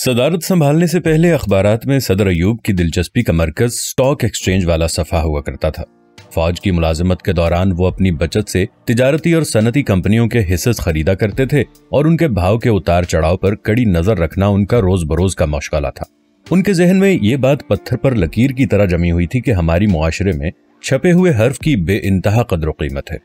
सदारत संभालने से पहले अखबार में सदर अयूब की दिलचस्पी का मरकज स्टॉक एक्सचेंज वाला सफ़ा हुआ करता था। फौज की मुलाजमत के दौरान वो अपनी बचत से तिजारती और सनती कंपनियों के हिस्से खरीदा करते थे और उनके भाव के उतार चढ़ाव पर कड़ी नज़र रखना उनका रोज बरोज का मशगला था। उनके जहन में ये बात पत्थर पर लकीर की तरह जमी हुई थी कि हमारी मुआशरे में छपे हुए हर्फ की बे इंतहा कदर कीमत है।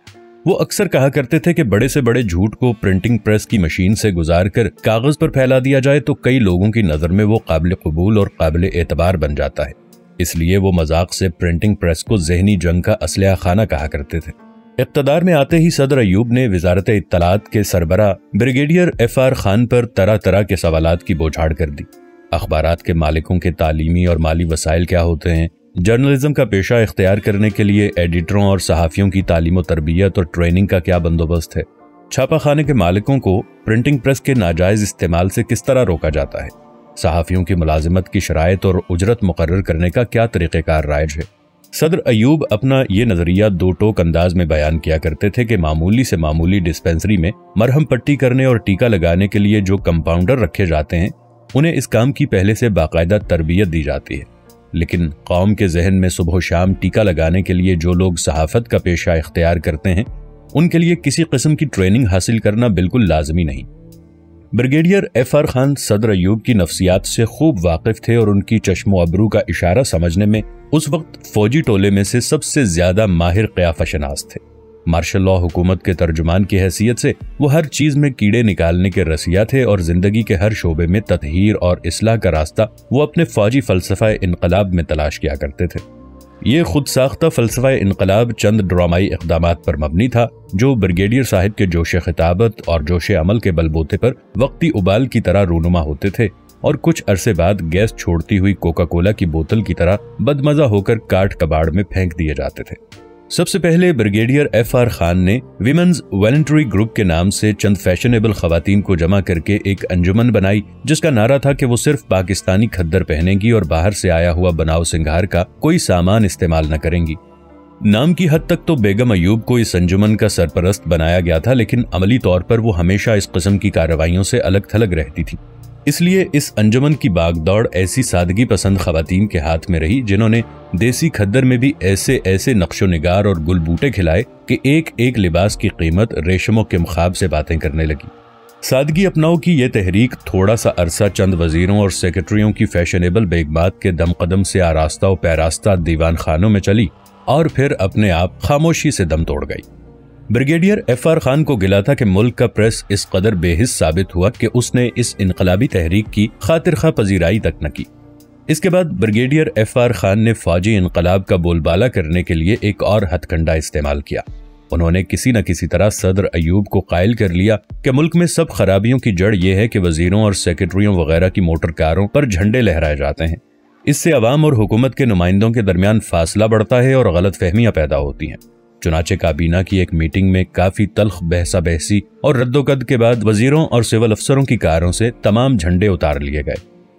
वो अक्सर कहा करते थे कि बड़े से बड़े झूठ को प्रिंटिंग प्रेस की मशीन से गुजार कर कागज़ पर फैला दिया जाए तो कई लोगों की नज़र में वो काबिल कबूल और काबिल एतबार बन जाता है। इसलिए वो मज़ाक से प्रिंटिंग प्रेस को जहनी जंग का असलिया खाना कहा करते थे। इकतदार में आते ही सदर अयूब ने वजारत इतलात के सरबरा ब्रिगेडियर एफ़ आर खान पर तरह तरह के सवाल की बोझाड़ कर दी। अखबार के मालिकों के तालीमी और माली वसाइल क्या होते हैं? जर्नलिज्म का पेशा इख्तियार करने के लिए एडिटरों और सहाफ़ियों की तालीम तरबियत और ट्रेनिंग का क्या बंदोबस्त है? छापा खाने के मालिकों को प्रिंटिंग प्रेस के नाजायज इस्तेमाल से किस तरह रोका जाता है? सहाफ़ियों की मुलाजमत की शराय और उजरत मुकर करने का क्या तरीक़ेकार राइज है? सदर अयूब अपना ये नज़रिया दो टोक अंदाज में बयान किया करते थे कि मामूली से मामूली डिस्पेंसरी में मरहम पट्टी करने और टीका लगाने के लिए जो कंपाउंडर रखे जाते हैं, उन्हें इस काम की पहले से बाकायदा तरबियत दी जाती है। लेकिन कौम के जहन में सुबह शाम टीका लगाने के लिए जो लोग सहाफत का पेशा इख्तियार करते हैं, उनके लिए किसी किस्म की ट्रेनिंग हासिल करना बिल्कुल लाजमी नहीं। ब्रिगेडियर एफ़ आर खान सदर अयूब की नफसियात से खूब वाकिफ थे और उनकी चश्मो अबरू का इशारा समझने में उस वक्त फौजी टोले में से सबसे ज़्यादा माहिर क्याफशनास थे। मार्शल लॉ हुकूमत के तर्जुमान की हैसियत से वो हर चीज़ में कीड़े निकालने के रसिया थे और ज़िंदगी के हर शोबे में ततहीर और इसलाह का रास्ता वो अपने फौजी फलसफा इनकलाब में तलाश किया करते थे। ये खुद साख्ता फलसफा इनकलाब चंद ड्रामाई इकदाम पर मबनी था, जो ब्रिगेडियर साहिब के जोश खिताबत और जोश अमल के बलबोते पर वक्ती उबाल की तरह रूनुमा होते थे और कुछ अरसे बाद गैस छोड़ती हुई कोका कोला की बोतल की तरह बदमजा होकर काट कबाड़ में फेंक दिए जाते थे। सबसे पहले ब्रिगेडियर एफ़ आर खान ने विमेंस वॉलेंट्री ग्रुप के नाम से चंद फैशनेबल खातन को जमा करके एक अंजुमन बनाई, जिसका नारा था कि वो सिर्फ़ पाकिस्तानी खद्दर पहनेंगी और बाहर से आया हुआ बनाव सिंगार का कोई सामान इस्तेमाल न करेंगी। नाम की हद तक तो बेगम अयूब को इस अंजुमन का सरपरस्त बनाया गया था, लेकिन अमली तौर पर वो हमेशा इस किस्म की कार्रवाइयों से अलग थलग रहती थी। इसलिए इस अंजुमन की बागदौड़ ऐसी सादगी पसंद खातन के हाथ में रही, जिन्होंने देसी खद्दर में भी ऐसे ऐसे नक्शो निगार और गुलबूटे खिलाए कि एक एक लिबास की कीमत रेशमों के मुखाब से बातें करने लगी। सादगी अपनाओ की यह तहरीक थोड़ा सा अरसा चंद वजीरों और सेक्रेटरियों की फैशनेबल बेगबात के दम कदम से आरास्ता और पैरास्ता दीवान खानों में चली और फिर अपने आप खामोशी से दम तोड़ गई। ब्रिगेडियर एफ़ आर खान को गिला था कि मुल्क का प्रेस इस कदर बेहिस साबित हुआ कि उसने इस इनकलाबी तहरीक की खातिर खा पजीराई तक न की। इसके बाद ब्रिगेडियर एफ़ आर खान ने फौजी इनकलाब का बोलबाला करने के लिए एक और हथकंडा इस्तेमाल किया। उन्होंने किसी न किसी तरह सदर अयूब को कायल कर लिया कि मुल्क में सब खराबियों की जड़ यह है कि वजीरों और सेक्रेटरियों वगैरह की मोटर कारों पर झंडे लहराए जाते हैं। इससे अवाम और हुकूमत के नुमाइंदों के दरमियान फासला बढ़ता है और गलत फहमियाँ पैदा होती हैं। चुनाचे काबीना की एक मीटिंग में काफ़ी तलख बहसा बहसी और रद्दोकद के बाद वजीरों और सिविल अफसरों की कारों से तमाम झंडे उतार लिए गए।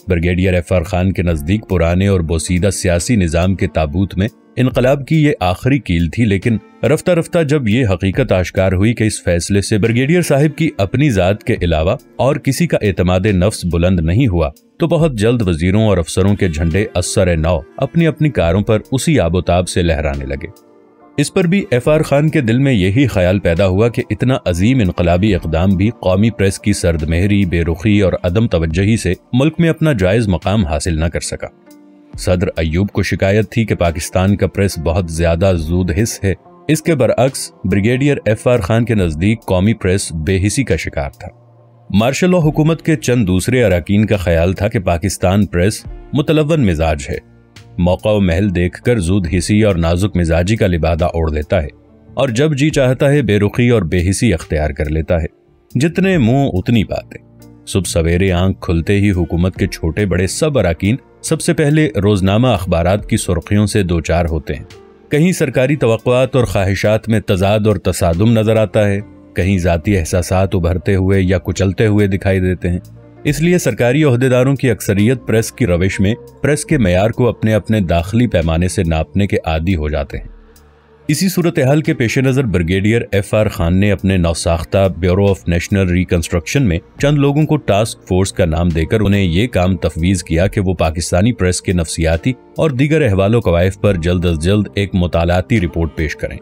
ब्रिगेडियर एफ़ आर खान के नज़दीक पुराने और बोसीदा सियासी निज़ाम के ताबूत में इनकलाब की ये आखिरी कील थी, लेकिन रफ्ता रफ्ता जब ये हकीकत आश्कार हुई कि इस फैसले से ब्रिगेडियर साहिब की अपनी जात के अलावा और किसी का एतमाद नफ्स बुलंद नहीं हुआ तो बहुत जल्द वजीरों और अफसरों के झंडे असर नौ अपनी अपनी कारों पर उसी आबोताब से लहराने लगे। इस पर भी एफ़ आर खान के दिल में यही ख्याल पैदा हुआ कि इतना अजीम इनकलाबी इकदाम भी कौमी प्रेस की सर्द मेहरी बेरुखी और अदम तवज्जही से मुल्क में अपना जायज़ मकाम हासिल न कर सका। सदर अयूब को शिकायत थी कि पाकिस्तान का प्रेस बहुत ज़्यादा जूद हिस्स है। इसके बरअक्स ब्रिगेडियर एफ़ आर खान के नज़दीक कौमी प्रेस बेहिसी का शिकार था। मार्शल लॉ हुकूमत के चंद दूसरे अरकान का ख्याल था कि पाकिस्तान प्रेस मुतलवन मिजाज है। मौका व महल देखकर जूद हिसी और नाजुक मिजाजी का लिबादा ओढ़ लेता है और जब जी चाहता है बेरुखी और बेहिसी अख्तियार कर लेता है। जितने मुँह, उतनी बातें। सुबह सवेरे आँख खुलते ही हुकूमत के छोटे बड़े सब अरकान सबसे पहले रोजनामा अखबार की सुर्खियों से दो चार होते हैं। कहीं सरकारी तो और ख्वाहिशात में तजाद और तसादम नज़र आता है, कहीं जाती एहसास उभरते हुए या कुचलते हुए दिखाई देते हैं। इसलिए सरकारी अहदेदारों की अक्सरियत प्रेस की रविश में प्रेस के मैार को अपने अपने दाखिली पैमाने से नापने के आदि हो जाते हैं। इसी सूरत हाल के पेश नज़र ब्रिगेडियर एफ़ आर खान ने अपने नौसाख्ता ब्यूरो ऑफ़ नेशनल रिकन्स्ट्रक्शन में चंद लोगों को टास्क फोर्स का नाम देकर उन्हें ये काम तफवीज किया कि वो पाकिस्तानी प्रेस के नफसियाती और दीगर अहवाल कवायफ पर जल्द अज जल्द एक मुतालाती रिपोर्ट पेश करें।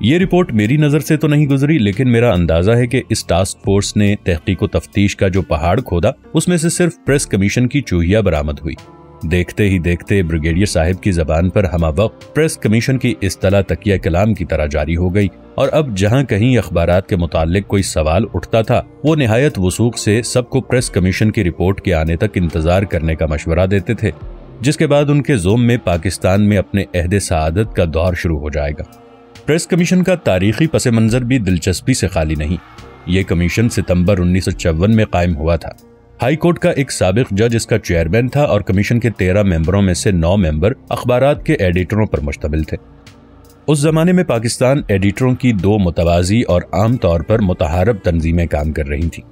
ये रिपोर्ट मेरी नज़र से तो नहीं गुजरी, लेकिन मेरा अंदाज़ा है कि इस टास्क फोर्स ने तहकीक तफ्तीश का जो पहाड़ खोदा, उसमें से सिर्फ़ प्रेस कमीशन की चूहिया बरामद हुई। देखते ही देखते ब्रिगेडियर साहिब की जबान पर हम वक्त प्रेस कमीशन की तला तकिया कलाम की तरह जारी हो गई, और अब जहाँ कहीं अखबार के मुतालिक कोई सवाल उठता था, वो नहायत वसूख से सबको प्रेस कमीशन की रिपोर्ट के आने तक इंतज़ार करने का मशवरा देते थे, जिसके बाद उनके जोम में पाकिस्तान में अपने अहद सदत का दौर शुरू हो जाएगा। प्रेस कमीशन का तारीखी पस मंजर भी दिलचस्पी से खाली नहीं। ये कमीशन सितंबर उन्नीस में कायम हुआ था। हाई कोर्ट का एक सबक जज इसका चेयरमैन था और कमीशन के तेरह मेंबरों में से नौ मेंबर अखबार के एडिटरों पर मुश्तमिल थे। उस जमाने में पाकिस्तान एडिटरों की दो मुतवाजी और आम तौर पर मुतहारब तंजीमें काम कर रही थी।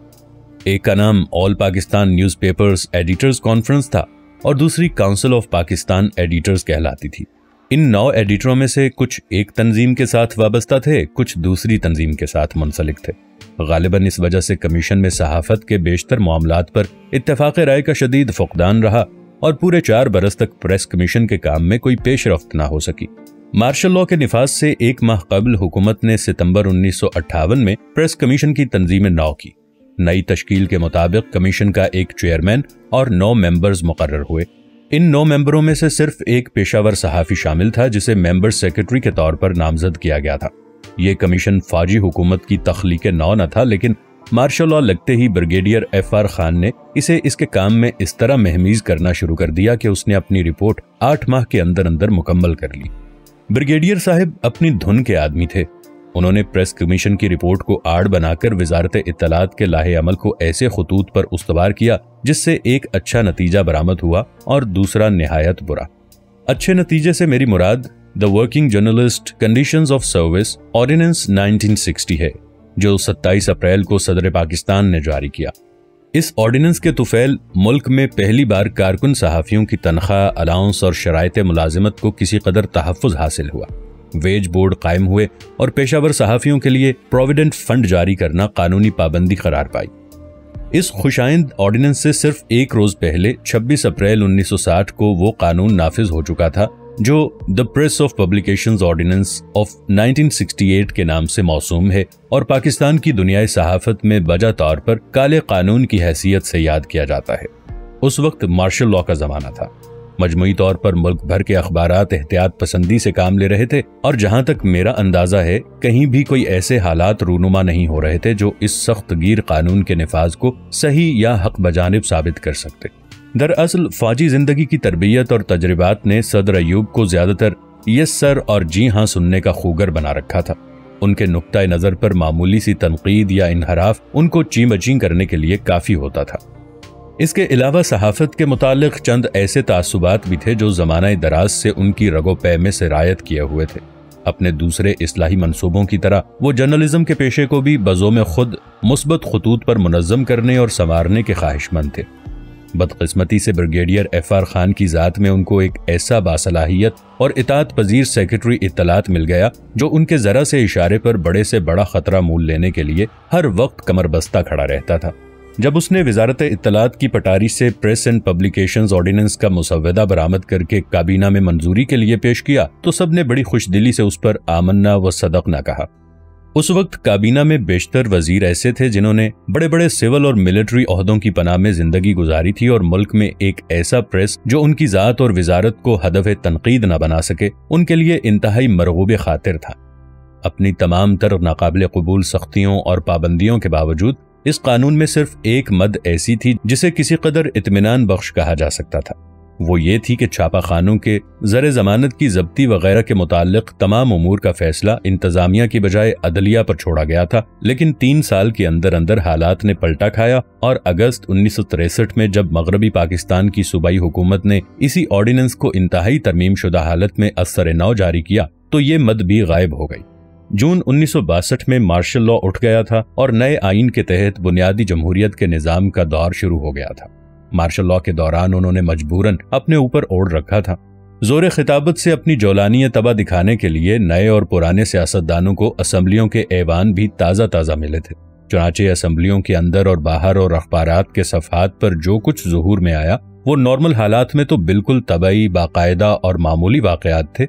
एक का नाम all Pakistan newspapers editors conference था और दूसरी काउंसिल ऑफ़ पाकिस्तान एडिटर्स कहलाती थी। इन नौ एडिटरों में से कुछ एक तंजीम के साथ वाबस्ता थे, कुछ दूसरी तंजीम के साथ मुंसलिक थे। गालिबा इस वजह से कमीशन में सहाफत के बेशतर मामला पर इतफाक राय का शदीद फुकदान रहा और पूरे चार बरस तक प्रेस कमीशन के काम में कोई पेश रफ्त न हो सकी। मार्शल लॉ के निफाज से एक माह कबल हुकूमत ने सितंबर उन्नीस सौ अट्ठावन में प्रेस कमीशन की तंजीमें नौ की। नई तश्कील के मुताबिक कमीशन का एक चेयरमैन और नौ मेंबर्स मुकर हुए। इन नौ मेंबरों में से सिर्फ़ एक पेशावर सहाफी शामिल था, जिसे मेंबर सेक्रेटरी के तौर पर नामजद किया गया था। ये कमीशन फौजी हुकूमत की तख्लीक नौ न था, लेकिन मार्शल लॉ लगते ही ब्रिगेडियर एफ़ आर खान ने इसे इसके काम में इस तरह महमीज करना शुरू कर दिया कि उसने अपनी रिपोर्ट आठ माह के अंदर अंदर मुकम्मल कर ली। ब्रिगेडियर साहब अपनी धुन के आदमी थे। उन्होंने प्रेस कमीशन की रिपोर्ट को आड़ बनाकर वजारत इतलात के लाहे अमल को ऐसे खतूत पर उस्तवार किया, जिससे एक अच्छा नतीजा बरामद हुआ और दूसरा नहायत बुरा। अच्छे नतीजे से मेरी मुराद, the working journalist condition of service, ordinance 1960 है, जो 27 अप्रैल को सदर पाकिस्तान ने जारी किया। इस ऑर्डिनेंस के तुफैल मुल्क में पहली बार कारकुन सहाफ़ियों की तनख्वाह, अलाउंस और शरात मुलाजमत को किसी कदर तहफ़ हासिल हुआ। वेज बोर्ड कायम हुए और पेशावर सहाफ़ियों के लिए प्रोविडेंट फंड जारी करना कानूनी पाबंदी करार पाई। इस खुशाइंद ऑर्डिनेंस से सिर्फ़ एक रोज पहले 26 अप्रैल 1960 को वो कानून नाफिज हो चुका था, जो the press of publication ordinance of 1968 के नाम से मौसूम है और पाकिस्तान की दुनियाई सहाफत में बजा तौर पर काले कानून की हैसियत से याद किया जाता है। उस वक्त मार्शल लॉ का जमाना था। मजमुई तौर पर मुल्क भर के अखबार एहतियात पसंदी से काम ले रहे थे और जहाँ तक मेरा अंदाज़ा है, कहीं भी कोई ऐसे हालात रूनुमा नहीं हो रहे थे जो इस सख्त गिर कानून के नफाज को सही या हक बजानब साबित कर सकते। दरअसल, फौजी ज़िंदगी की तरबियत और तजर्बात ने सदर अयूब को ज़्यादातर यस सर और जी हाँ सुनने का खूगर बना रखा था। उनके नुकता नज़र पर मामूली सी तनकीद या इनहराफ उनको ची मची करने के लिए काफ़ी होता था। इसके अलावा सहाफत के मुतालिक चंद ऐसे तासुबात भी थे जो जमाना दराज से उनकी रगो पै में से रायत किए हुए थे। अपने दूसरे इसलाही मनसूबों की तरह, वो जर्नलिज्म के पेशे को भी बजो में खुद मुस्बत खतूत पर मुनज़म करने और संवारने के ख्वाहिशमंद थे। बदकस्मती से ब्रिगेडियर एफ़ आर खान की ज़ात में उनको एक ऐसा बासलाहियत और इतात पजीर सेक्रेटरी इतलात मिल गया, जो उनके ज़रा से इशारे पर बड़े से बड़ा खतरा मूल लेने के लिए हर वक्त कमर बस्ता खड़ा रहता था। जब उसने वजारत इतलात की पटारी से प्रेस एंड पब्लिकेशन ऑर्डिनेंस का मुसवदा बरामद करके काबीना में मंजूरी के लिए पेश किया तो सबने बड़ी खुशदिली से उस पर आमन्ना व सदक न कहा। उस वक्त काबीना में बेशतर वज़ीर ऐसे थे जिन्होंने बड़े बड़े सिविल और मिलिट्री अहदों की पनाह में ज़िंदगी गुजारी थी और मुल्क में एक ऐसा प्रेस जो उनकी जात और वजारत को हदफ तनकीद न बना सके, उनके लिए इंतहाई मरगूब खातिर था। अपनी तमाम तर नाकबिल कबूल सख्तियों और पाबंदियों के बावजूद इस कानून में सिर्फ़ एक मद ऐसी थी जिसे किसी कदर इतमान बख्श कहा जा सकता था। वो ये थी कि छापा खानों के जर जमानत की जब्ती वगैरह के मुतालिक तमाम उमूर का फैसला इंतजामिया की बजाय अदलिया पर छोड़ा गया था, लेकिन तीन साल के अंदर अंदर हालात ने पलटा खाया और अगस्त उन्नीस में जब मगरबी पाकिस्तान की सूबाई हुकूमत ने इसी ऑर्डिनेंस को इंतहाई तरमीम शुदा हालत में असर नौ जारी किया तो ये मद भी गायब हो गई। जून उन्नीस सौ बासठ में मार्शल लॉ उठ गया था और नए आइन के तहत बुनियादी जमहूरियत के निज़ाम का दौर शुरू हो गया था। मार्शल लॉ के दौरान उन्होंने मजबूरन अपने ऊपर ओढ़ रखा था। ज़ोर खिताबत से अपनी जौलानी तबा दिखाने के लिए नए और पुराने सियासतदानों को असम्बलियों के ऐवान भी ताज़ा ताज़ा मिले थे। चुनाचे असम्बलियों के अंदर और बाहर और अखबार के सफात पर जो कुछ जहूर में आया, वो नॉर्मल हालात में तो बिल्कुल तबई बाकायदा और मामूली वाकयात थे।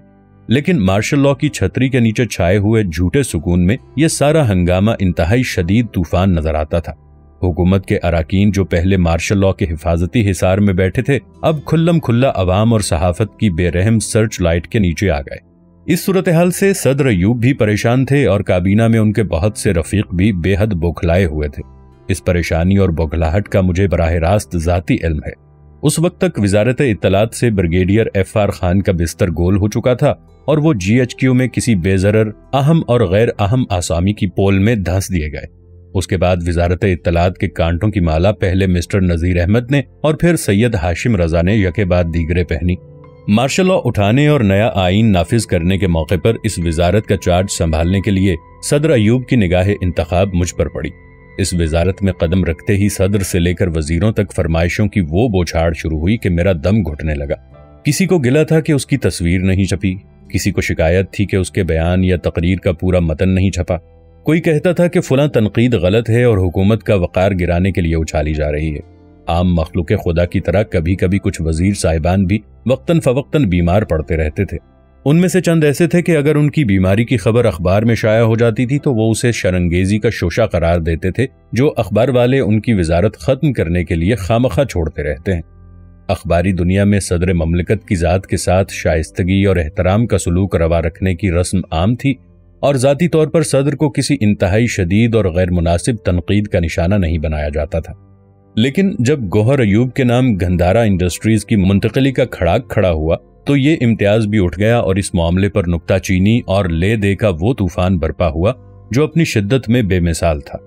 लेकिन मार्शल लॉ की छतरी के नीचे छाए हुए झूठे सुकून में यह सारा हंगामा इंतहाई शदीद तूफ़ान नज़र आता था। हुकूमत के अरकान जो पहले मार्शल लॉ के हिफाजती हिसार में बैठे थे, अब खुल्लम खुल्ला अवाम और सहाफत की बेरहम सर्च लाइट के नीचे आ गए। इस सूरत हाल से सदर अयूब भी परेशान थे और काबीना में उनके बहुत से रफीक भी बेहद बौखलाए हुए थे। इस परेशानी और बौखलाहट का मुझे बराह रास्त जाती इल्म है। उस वक्त तक वजारत इतलात से ब्रिगेडियर एफ़ आर खान का बिस्तर गोल हो चुका था और वो जीएचक्यू में किसी बेजरर, अहम और गैर अहम आसामी की पोल में धंस दिए गए। उसके बाद वजारत इतलात के कांटों की माला पहले मिस्टर नजीर अहमद ने और फिर सैयद हाशिम रजा ने यके बाद दीगरे पहनी। मार्शल लॉ उठाने और नया आइन नाफिज करने के मौके पर इस वजारत का चार्ज संभालने के लिए सदर अयूब की निगाह इंतखाब मुझ पर पड़ी। इस वजारत में कदम रखते ही सदर से लेकर वजीरों तक फरमाइशों की वो बोछाड़ शुरू हुई कि मेरा दम घुटने लगा। किसी को गिला था कि उसकी तस्वीर नहीं छपी। किसी को शिकायत थी कि उसके बयान या तकरीर का पूरा मतन नहीं छपा। कोई कहता था कि फुला तनकीद गलत है और हुकूमत का वक़ार गिराने के लिए उछाली जा रही है। आम मखलूक खुदा की तरह कभी कभी कुछ वज़ीर साहिबान भी वक्तन फवक्तन बीमार पड़ते रहते थे। उनमें से चंद ऐसे थे कि अगर उनकी बीमारी की खबर अखबार में शाया हो जाती थी तो वो उसे शरंगेजी का शोशा करार देते थे, जो अखबार वाले उनकी वजारत खत्म करने के लिए खामखा छोड़ते रहते हैं। अखबारी दुनिया में सदर ममलिकत की जात के साथ शाइस्तगी और एहतराम का सलूक रवा रखने की रस्म आम थी और जाती तौर पर सदर को किसी इंतहाई शदीद और गैर मुनासिब तनकीद का निशाना नहीं बनाया जाता था। लेकिन जब गोहर अयूब के नाम गंधारा इंडस्ट्रीज़ की मुंतकली का खड़ाक खड़ा हुआ तो ये इम्तियाज़ भी उठ गया और इस मामले पर नुकताचीनी और ले दे का वो तूफ़ान बरपा हुआ, जो अपनी शिद्दत में बेमिसाल था।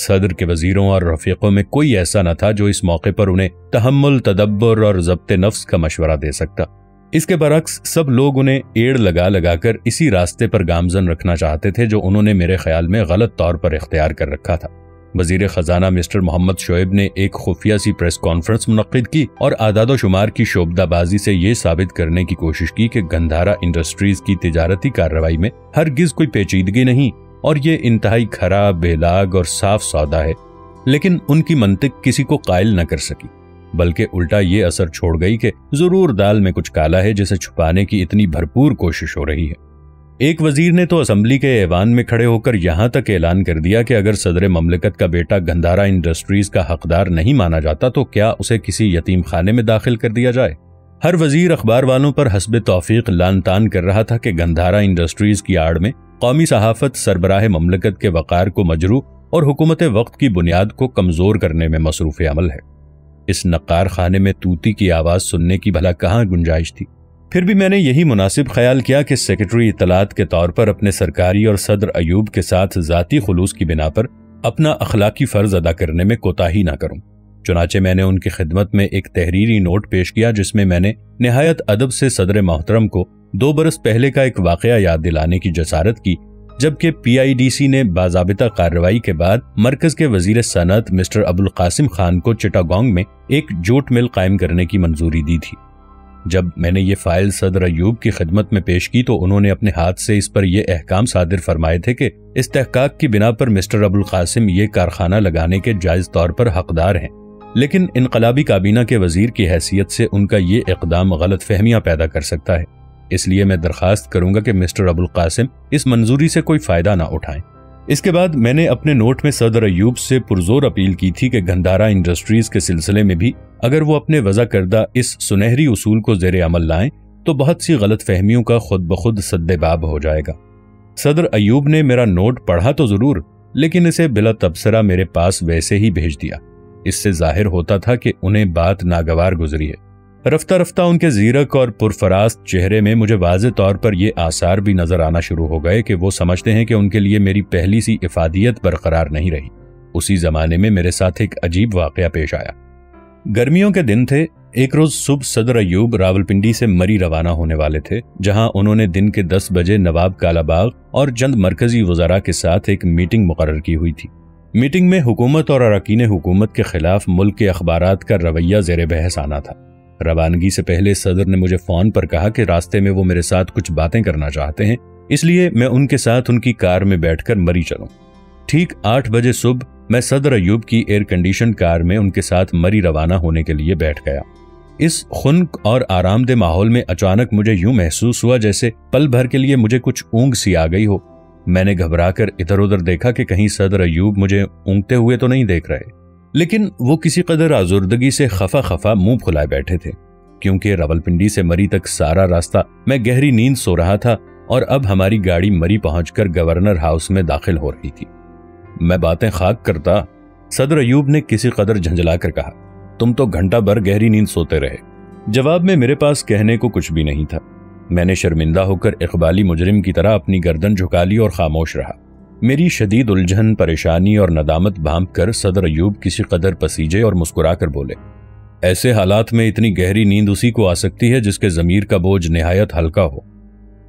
सदर के वजीरों और रफीकों में कोई ऐसा न था जो इस मौके पर उन्हें तहमुल तदब्बर और जब्त नफ्स का मशवरा दे सकता। इसके बरक्स सब लोग उन्हें एड़ लगा, लगाकर इसी रास्ते पर गामजन रखना चाहते थे जो उन्होंने मेरे ख्याल में गलत तौर पर इख्तियार कर रखा था। वज़ीर खजाना मिस्टर मोहम्मद शोएब ने एक खुफिया सी प्रेस कॉन्फ्रेंस मुनद की और आदाद शुमार की शोबदाबाजी से ये साबित करने की कोशिश की कि गंधारा इंडस्ट्रीज़ की तजारती कार्रवाई में हर गिज कोई पेचीदगी नहीं। और ये इंतहाई खराब, बेलाग और साफ़ सौदा है। लेकिन उनकी मंतिक किसी को कायल न कर सकी, बल्कि उल्टा ये असर छोड़ गई कि ज़रूर दाल में कुछ काला है जिसे छुपाने की इतनी भरपूर कोशिश हो रही है। एक वज़ीर ने तो असम्बली के ऐवान में खड़े होकर यहाँ तक ऐलान कर दिया कि अगर सदर ममलिकत का बेटा गंधारा इंडस्ट्रीज़ का हकदार नहीं माना जाता तो क्या उसे किसी यतीम खाने में दाखिल कर दिया जाए? हर वज़ीर अखबार वालों पर हसब तोफीक लान तान कर रहा था कि गंधारा इंडस्ट्रीज़ की आड़ में कौमी सहाफत सरबराह ममलिकत के वक़ार को मजरू और हुकूमत वक्त की बुनियाद को कमज़ोर करने में मसरूफ अमल है। इस नकार खाने में तूती की आवाज़ सुनने की भला कहाँ गुंजाइश थी? फिर भी मैंने यही मुनासिब ख्याल किया कि सेक्रेटरी इतलात के तौर पर अपने सरकारी और सदर अयूब के साथ जाती खलूस की बिना पर अपना अखलाकी फ़र्ज़ अदा करने में कोताही ना करूँ। चुनाचे मैंने उनकी खिदमत में एक तहरीरी नोट पेश किया जिसमें मैंने नहायत अदब से सदर मोहतरम को दो बरस पहले का एक वाक़ याद दिलाने की जसारत की, जबकि पीआईडीसी ने बाजाबिता कार्रवाई के बाद मरकज के वज़ीर सनत मिस्टर अबुल कासिम खान को चिटागोंग में एक जूट मिल कायम करने की मंजूरी दी थी। जब मैंने ये फ़ाइल सदर अयूब की खिदमत में पेश की तो उन्होंने अपने हाथ से इस पर यह अहकाम सादिर फरमाए थे कि इस्तेकाक की बिना पर मिस्टर अबुल कासिम ये कारखाना लगाने के जायज़ तौर पर हकदार हैं। लेकिन इनकलाबी काबीना के वज़ीर की हैसियत से उनका ये इकदाम गलत फहमियाँ पैदा कर सकता है। इसलिए मैं दरखास्त करूँगा कि मिस्टर अबुल कासिम इस मंजूरी से कोई फ़ायदा ना उठाएँ। इसके बाद मैंने अपने नोट में सदर अयूब से पुरजोर अपील की थी कि गंदारा इंडस्ट्रीज़ के सिलसिले में भी अगर वो अपने वजह करदा इस सुनहरी उसूल को जेर अमल लाएँ तो बहुत सी गलत फहमियों का खुद ब खुद सद्देबाब हो जाएगा। सदर अयूब ने मेरा नोट पढ़ा तो ज़रूर, लेकिन इसे बिला तबसरा मेरे पास वैसे ही भेज दिया। इससे ज़ाहिर होता था कि उन्हें बात नागवार गुजरी है। रफ्ता रफ्ता उनके जीरक और पुरफराज चेहरे में मुझे वाज तौर पर यह आसार भी नज़र आना शुरू हो गए कि वो समझते हैं कि उनके लिए मेरी पहली सी इफादियत बरकरार नहीं रही। उसी जमाने में मेरे साथ एक अजीब वाकया पेश आया। गर्मियों के दिन थे, एक रोज सुबह सदर अयूब रावलपिंडी से मरी रवाना होने वाले थे, जहाँ उन्होंने दिन के दस बजे नवाब कालाबाग और चंद मरकजी वजारा के साथ एक मीटिंग मुकर की हुई थी। मीटिंग में हुकूमत और अरकान हुकूमत के खिलाफ मुल्क के अखबार का रवैया जेर बहस आना था। रवानगी से पहले सदर ने मुझे फ़ोन पर कहा कि रास्ते में वो मेरे साथ कुछ बातें करना चाहते हैं, इसलिए मैं उनके साथ उनकी कार में बैठकर मरी चलूँ। ठीक आठ बजे सुबह मैं सदर अयूब की एयर कंडीशन कार में उनके साथ मरी रवाना होने के लिए बैठ गया। इस खुनक और आरामदेह माहौल में अचानक मुझे यूँ महसूस हुआ जैसे पल भर के लिए मुझे कुछ ऊंग सी आ गई हो। मैंने घबराकर इधर उधर देखा कि कहीं सदर अयूब मुझे ऊँगते हुए तो नहीं देख रहे। लेकिन वो किसी कदर आजुर्दगी से खफा खफा मुँह फुलाए बैठे थे, क्योंकि रवलपिंडी से मरी तक सारा रास्ता मैं गहरी नींद सो रहा था और अब हमारी गाड़ी मरी पहुंचकर गवर्नर हाउस में दाखिल हो रही थी। मैं बातें खाक करता, सदर अयूब ने किसी कदर झंझलाकर कहा, तुम तो घंटा भर गहरी नींद सोते रहे। जवाब में मेरे पास कहने को कुछ भी नहीं था। मैंने शर्मिंदा होकर इकबाली मुजरिम की तरह अपनी गर्दन झुका ली और खामोश रहा। मेरी शदीद उलझन परेशानी और नदामत भांप कर सदर अयूब किसी कदर पसीजे और मुस्कुराकर बोले, ऐसे हालात में इतनी गहरी नींद उसी को आ सकती है जिसके जमीर का बोझ नहायत हल्का हो।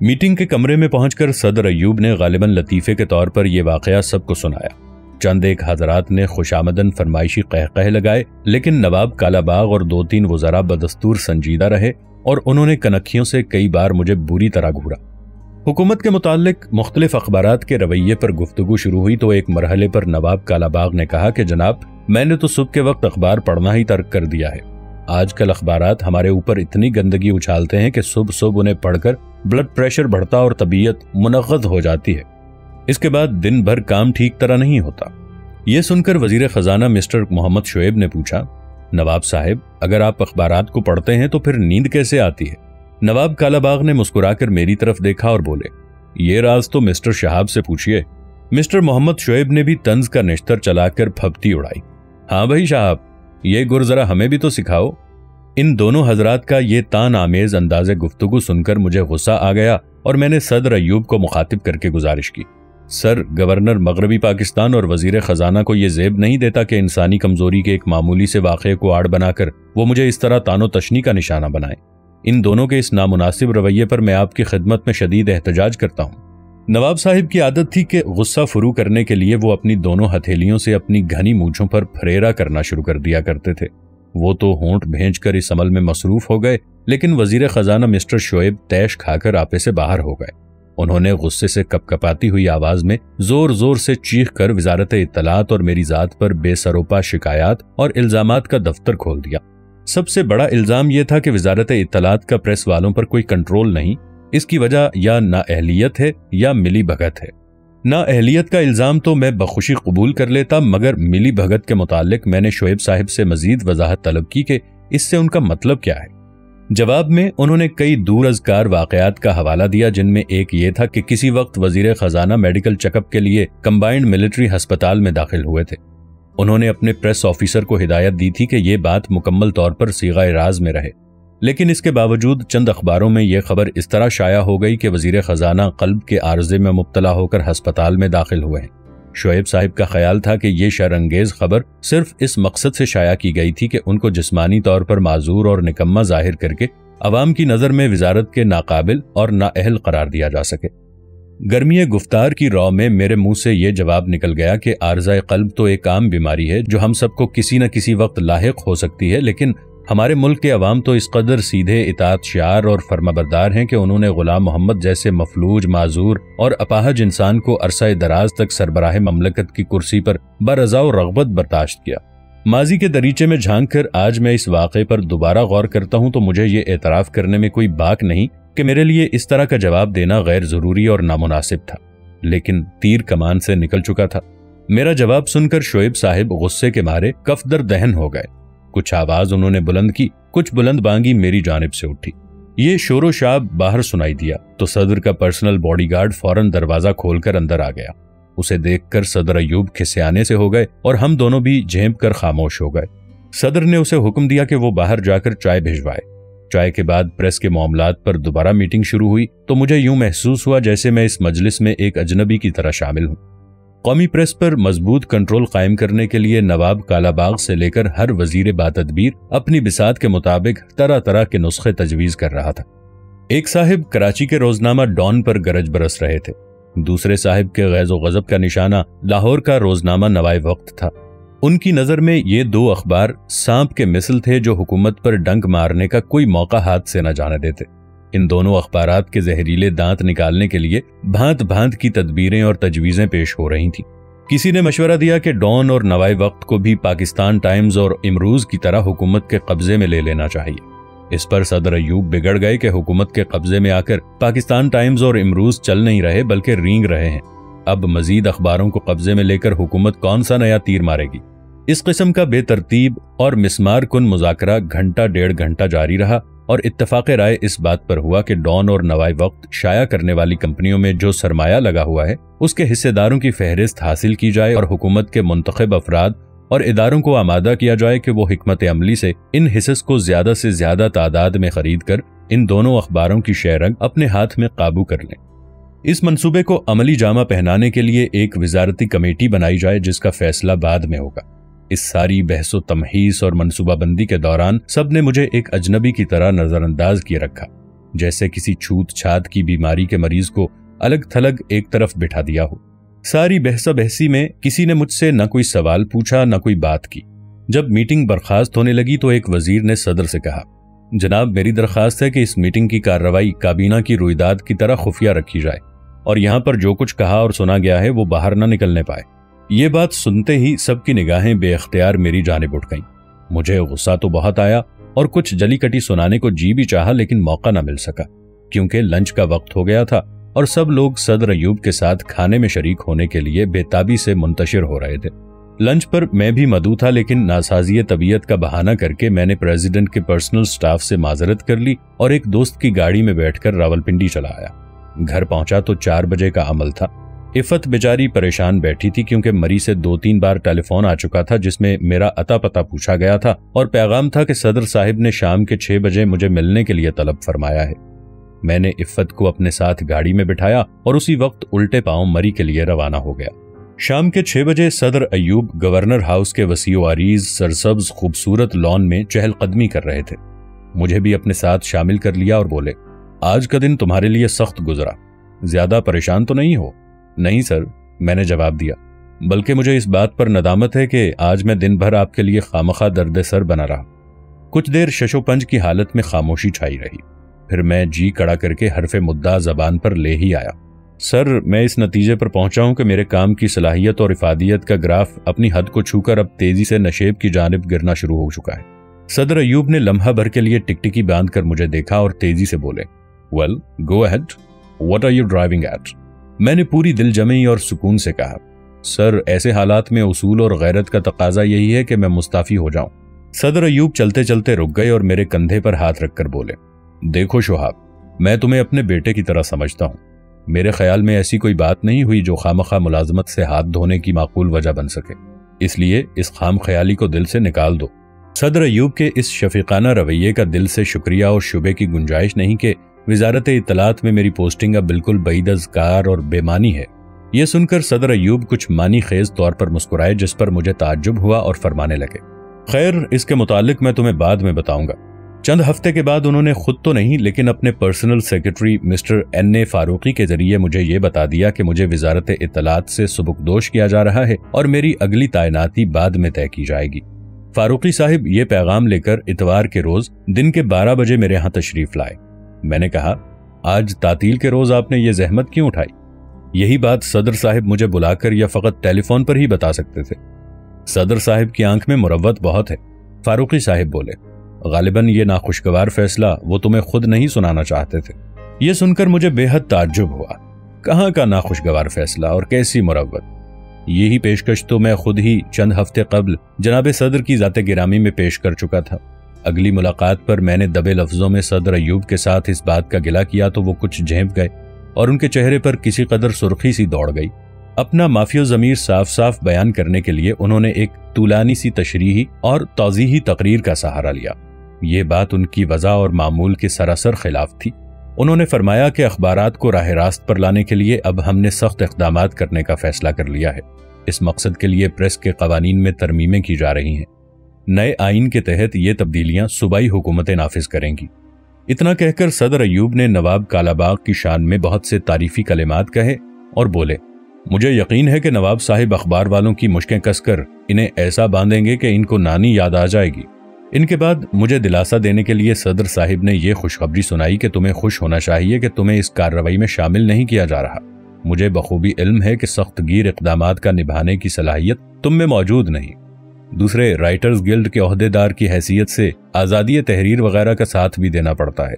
मीटिंग के कमरे में पहुंचकर सदर अयूब ने गालिबन लतीफे के तौर पर यह वाकया सबको सुनाया। चंद एक हजरात ने खुशामदन फरमाइशी कह कह लगाए, लेकिन नवाब कालाबाग और दो तीन वजरा बदस्तूर संजीदा रहे और उन्होंने कनखियों से कई बार मुझे बुरी तरह घूरा। हुकूमत के मुतालिक मुख्तलिफ़ अखबार के रवैये पर गुफ्तगु शुरू हुई तो एक मरहले पर नवाब कालाबाग ने कहा कि जनाब, मैंने तो सुबह के वक्त अखबार पढ़ना ही तर्क कर दिया है। आजकल अखबार हमारे ऊपर इतनी गंदगी उछालते हैं कि सुबह सुबह उन्हें पढ़कर ब्लड प्रेशर बढ़ता और तबीयत मुनद हो जाती है। इसके बाद दिन भर काम ठीक तरह नहीं होता। यह सुनकर वज़ीर खजाना मिस्टर मोहम्मद शुएब ने पूछा, नवाब साहब, अगर आप अखबार को पढ़ते हैं तो फिर नींद कैसे आती है? नवाब कालाबाग ने मुस्कुराकर मेरी तरफ़ देखा और बोले, ये राज तो मिस्टर शहाब से पूछिए। मिस्टर मोहम्मद शुएब ने भी तंज का निश्तर चलाकर फपती उड़ाई। हाँ भाई साहब ये गुर जरा हमें भी तो सिखाओ। इन दोनों हजरात का ये तान आमेज अंदाज गुफ्तगु सुनकर मुझे गुस्सा आ गया और मैंने सदर अयूब को मुखातिब करके गुजारिश की। सर, गवर्नर मगरबी पाकिस्तान और वज़ीर खजाना को यह जेब नहीं देता कि इंसानी कमज़ोरी के एक मामूली से वाक़े को आड़ बनाकर वो मुझे इस तरह तानो तशनी का निशाना बनाए। इन दोनों के इस नामुनासिब रवैये पर मैं आपकी खिदमत में शदीद एहतजाज करता हूँ। नवाब साहिब की आदत थी कि गुस्सा फुरू करने के लिए वो अपनी दोनों हथेलियों से अपनी घनी मूछों पर फरेरा करना शुरू कर दिया करते थे। वो तो होंठ भेज कर इस अमल में मसरूफ हो गए, लेकिन वज़ीर खजाना मिस्टर शोएब तैश खाकर आपे से बाहर हो गए। उन्होंने गुस्से से कपकपाती हुई आवाज़ में ज़ोर ज़ोर से चीख कर वजारत इतलात और मेरी जात पर बेसरोपा शिकायत और इल्ज़ाम का दफ्तर खोल दिया। सबसे बड़ा इल्ज़ाम यह था कि वजारत इतलात का प्रेस वालों पर कोई कंट्रोल नहीं, इसकी वजह या नाअहलियत है या मिली भगत है। नाअहलियत का इल्ज़ाम तो मैं बखुशी कबूल कर लेता, मगर मिली भगत के मुतालिक मैंने शोएब साहिब से मजीद वजाहत तलब की कि इससे उनका मतलब क्या है। जवाब में उन्होंने कई दूर अजगार वाकयात का हवाला दिया, जिनमें एक ये था कि किसी वक्त वज़ीर खजाना मेडिकल चेकअप के लिए कंबाइंड मिलिट्री हस्पताल में दाखिल हुए थे। उन्होंने अपने प्रेस ऑफिसर को हिदायत दी थी कि यह बात मुकम्मल तौर पर सीगा राज में रहे। लेकिन इसके बावजूद चंद अखबारों में यह खबर इस तरह शाया हो गई कि वज़ीर खजाना कल्ब के आर्जे में मुबतला होकर हस्पताल में दाखिल हुए हैं। शुएब साहिब का ख्याल था कि यह शरंगेज खबर सिर्फ़ इस मकसद से शाया की गई थी कि उनको जिस्मानी तौर पर माजूर और निकम्मा ज़ाहिर करके अवाम की नज़र में वजारत के नाकाबिल और नाअहल करार दिया जा सके। गर्मी गुफ्तार की रॉ में मेरे मुँह से यह जवाब निकल गया कि आर्जा कल्ब तो एक आम बीमारी है, जो हम सबको किसी न किसी वक्त लाक हो सकती है, लेकिन हमारे मुल्क के अवाम तो इस कदर सीधे इतात शार और फर्माबरदार हैं कि उन्होंने गुलाम मोहम्मद जैसे मफलूज, माजूर और अपाहज इंसान को अरसा दराज तक सरबराह ममलकत की कुर्सी पर बरजा रगबत बर्दाश्त किया। माजी के दरीचे में झाँक कर आज मैं इस वाक़े पर दोबारा गौर करता हूँ तो मुझे ये एतराफ़ करने में कोई बाक नहीं कि मेरे लिए इस तरह का जवाब देना गैर ज़रूरी और नामुनासिब था, लेकिन तीर कमान से निकल चुका था। मेरा जवाब सुनकर शोएब साहिब गुस्से के मारे कफदर दहन हो गए। कुछ आवाज़ उन्होंने बुलंद की, कुछ बुलंद बांगी मेरी जानब से उठी। ये शोरो शाब बाहर सुनाई दिया तो सदर का पर्सनल बॉडीगार्ड फ़ौरन दरवाज़ा खोलकर अंदर आ गया। उसे देखकर सदर अयूब खिसियाने से हो गए और हम दोनों भी झेप कर खामोश हो गए। सदर ने उसे हुक्म दिया कि वो बाहर जाकर चाय भिजवाए। चाय के बाद प्रेस के मामलात पर दोबारा मीटिंग शुरू हुई तो मुझे यूँ महसूस हुआ जैसे मैं इस मजलिस में एक अजनबी की तरह शामिल हूँ। कौमी प्रेस पर मज़बूत कंट्रोल कायम करने के लिए नवाब कालाबाग से लेकर हर वज़ीर बातदबीर अपनी बिसात के मुताबिक तरह तरह के नुस्खे तजवीज कर रहा था। एक साहिब कराची के रोजनामा डॉन पर गरज बरस रहे थे। दूसरे साहिब के गैज गजब का निशाना लाहौर का रोजनामा नवाए वक्त था। उनकी नज़र में ये दो अखबार सांप के मिसल थे जो हुकूमत पर डंक मारने का कोई मौका हाथ से न जाने देते। इन दोनों अखबार के जहरीले दांत निकालने के लिए भांत भांत की तदबीरें और तजवीजें पेश हो रही थीं। किसी ने मशवरा दिया कि डॉन और नवाए वक्त को भी पाकिस्तान टाइम्स और इमरूज की तरह हुकूमत के कब्जे में ले लेना चाहिए। इस पर सदर अयूब बिगड़ गए कि हुकूमत के कब्जे में आकर पाकिस्तान टाइम्स और इमरूज चल नहीं रहे, बल्कि रींग रहे हैं। अब मजीद अखबारों को कब्जे में लेकर हुकूमत कौन सा नया तीर मारेगी? इस किस्म का बेतरतीब और मिसमार कुन मुजाकरा घंटा डेढ़ घंटा जारी रहा और इत्तेफाक राय इस बात पर हुआ कि डॉन और नवाई वक्त शाया करने वाली कंपनियों में जो सरमाया लगा हुआ है, उसके हिस्सेदारों की फहरिस्त हासिल की जाए और हुकूमत के मुंतब अफराद और इदारों को आमादा किया जाए कि वो हमत अमली से इन हिस्स को ज़्यादा से ज़्यादा तादाद में खरीद कर इन दोनों अखबारों की शेयरंग अपने हाथ में काबू कर लें। इस मंसूबे को अमली जामा पहनाने के लिए एक वजारती कमेटी बनाई जाए जिसका फैसला बाद में होगा। इस सारी बहसो तमहीस और मनसूबाबंदी के दौरान सबने मुझे एक अजनबी की तरह नजरअंदाज किए रखा। जैसे किसी छूत छात की बीमारी के मरीज़ को अलग थलग एक तरफ़ बिठा दिया हो। सारी बहसा बहसी में किसी ने मुझसे न कोई सवाल पूछा, न कोई बात की। जब मीटिंग बर्खास्त होने लगी तो एक वज़ीर ने सदर से कहा, जनाब, मेरी दरखास्त है कि इस मीटिंग की कार्रवाई काबीना की रुईदाद की तरह खुफिया रखी जाए और यहाँ पर जो कुछ कहा और सुना गया है वो बाहर न निकलने पाए। ये बात सुनते ही सबकी निगाहें बेअख्तियार मेरी जानब उठ गईं। मुझे गुस्सा तो बहुत आया और कुछ जली कटी सुनाने को जी भी चाहा लेकिन मौका न मिल सका, क्योंकि लंच का वक्त हो गया था और सब लोग सदर अयूब के साथ खाने में शरीक होने के लिए बेताबी से मुंतशिर हो रहे थे। लंच पर मैं भी मदू था, लेकिन नासाजी तबीयत का बहाना करके मैंने प्रेसिडेंट के पर्सनल स्टाफ से माजरत कर ली और एक दोस्त की गाड़ी में बैठकर रावलपिंडी चला आया घर पहुँचा तो चार बजे का अमल था। इफत बेचारी परेशान बैठी थी क्योंकि मरी से दो तीन बार टेलीफोन आ चुका था, जिसमें मेरा अता पता पूछा गया था और पैगाम था कि सदर साहिब ने शाम के छह बजे मुझे मिलने के लिए तलब फरमाया है। मैंने इफ्फत को अपने साथ गाड़ी में बिठाया और उसी वक्त उल्टे पाँव मरी के लिए रवाना हो गया। शाम के छह बजे सदर अयूब गवर्नर हाउस के वसीओ आरीज सरसब्ज खूबसूरत लॉन में चहलकदमी कर रहे थे। मुझे भी अपने साथ शामिल कर लिया और बोले, आज का दिन तुम्हारे लिए सख्त गुजरा। ज़्यादा परेशान तो नहीं हो? नहीं, सर, मैंने जवाब दिया। बल्कि मुझे इस बात पर नदामत है कि आज मैं दिन भर आपके लिए खामखा दर्द सर बना रहा। कुछ देर शशोपंज की हालत में खामोशी छाई रही। फिर मैं जी कड़ा करके हरफे मुद्दा जबान पर ले ही आया। सर, मैं इस नतीजे पर पहुँचा हूँ कि मेरे काम की सलाहियत और इफादियत का ग्राफ अपनी हद को छूकर अब तेज़ी से नशेब की जानब गिरना शुरू हो चुका है। सदर अयूब ने लम्हा भर के लिए टिकटिकी बाँध कर मुझे देखा और तेज़ी से बोले well go ahead what are you driving at मैंने पूरी दिल जमी और सुकून से कहा सर ऐसे हालात में उसूल और गैरत का तकाजा यही है कि मैं मुस्ताफी हो जाऊँ. सदर अयूब चलते चलते रुक गए और मेरे कंधे पर हाथ रखकर बोले देखो शोहाब, मैं तुम्हें अपने बेटे की तरह समझता हूँ। मेरे ख्याल में ऐसी कोई बात नहीं हुई जो खामखा मुलाजमत से हाथ धोने की माकूल वजह बन सके। इसलिए इस खाम ख्याली को दिल से निकाल दो। सदर अयूब के इस शफीकाना रवैये का दिल से शुक्रिया और शुबे की गुंजाइश नहीं कि वजारत इतलात में मेरी पोस्टिंग अब बिल्कुल बईदजकार और बेमानी है। यह सुनकर सदर अयूब कुछ मानी खेज तौर पर मुस्कुराए, जिस पर मुझे ताज्जुब हुआ और फरमाने लगे, खैर, इसके मुतालिक मैं तुम्हें बाद में बताऊँगा। चंद हफ़्ते के बाद उन्होंने खुद तो नहीं, लेकिन अपने personal secretary mister N A Farooqui के ज़रिए मुझे ये बता दिया कि मुझे वजारत इतलात से सुबुकदोश किया जा रहा है और मेरी अगली तैनाती बाद में तय की जाएगी। फारूकी साहिब, ये पैगाम लेकर इतवार के रोज, दिन के 12 बजे मेरे यहाँ तशरीफ़ लाए। मैंने कहा, आज तातील के रोज आपने ये जहमत क्यों उठाई? यही बात सदर साहिब मुझे बुलाकर या फकत टेलीफोन पर ही बता सकते थे। सदर साहिब की आँख में मुरवत बहुत है, फारूकी साहिब बोले गालिबन ये नाखुशगवार फैसला वो तुम्हें खुद नहीं सुनाना चाहते थे। ये सुनकर मुझे बेहद ताज्जुब हुआ। कहाँ का नाखुशगवार फैसला और कैसी मुरवत यही पेशकश तो मैं खुद ही चंद हफ़्ते कबल जनाब सदर की जाते गिरामी में पेश कर चुका था। अगली मुलाकात पर मैंने दबे लफ्जों में सदर अयूब के साथ इस बात का गिला किया तो वो कुछ झेप गए और उनके चेहरे पर किसी कदर सुर्खी सी दौड़ गई। अपना माफियो जमीर साफ़ साफ़ बयान करने के लिए उन्होंने एक तूलानी सी तशरीही और तोजीही तकरीर का सहारा लिया। ये बात उनकी वजह और मामूल के सरासर खिलाफ थी। उन्होंने फरमाया कि अखबार को राह रास्त पर लाने के लिए अब हमने सख्त इकदाम करने का फैसला कर लिया है। इस मकसद के लिए प्रेस के कवानीन में तरमीमें की जा रही हैं। नए आइन के तहत ये तब्दीलियाँ सूबाई हुकूमतें नाफिज करेंगी। इतना कहकर सदर अयूब ने नवाब कालाबाग की शान में बहुत से तारीफी कलेमात कहे और बोले, मुझे यकीन है कि नवाब साहिब अखबार वालों की मुश्कें कसकर इन्हें ऐसा बांधेंगे कि इनको नानी याद आ जाएगी। इनके बाद मुझे दिलासा देने के लिए सदर साहिब ने यह खुशखबरी सुनाई कि तुम्हें खुश होना चाहिए कि तुम्हें इस कार्रवाई में शामिल नहीं किया जा रहा। मुझे बखूबी इल्म है कि सख्त गिर इकदाम का निभाने की सलाहियत तुम में मौजूद नहीं। दूसरे राइटर्स गिल्ड के अहदेदार की हैसियत से आज़ादी तहरीर वगैरह का साथ भी देना पड़ता है।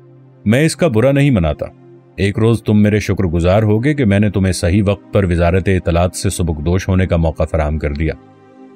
मैं इसका बुरा नहीं मनाता। एक रोज तुम मेरे शुक्रगुजार होगे कि मैंने तुम्हें सही वक्त पर वजारत इतलात से सुबकदोश होने का मौका फराम कर दिया।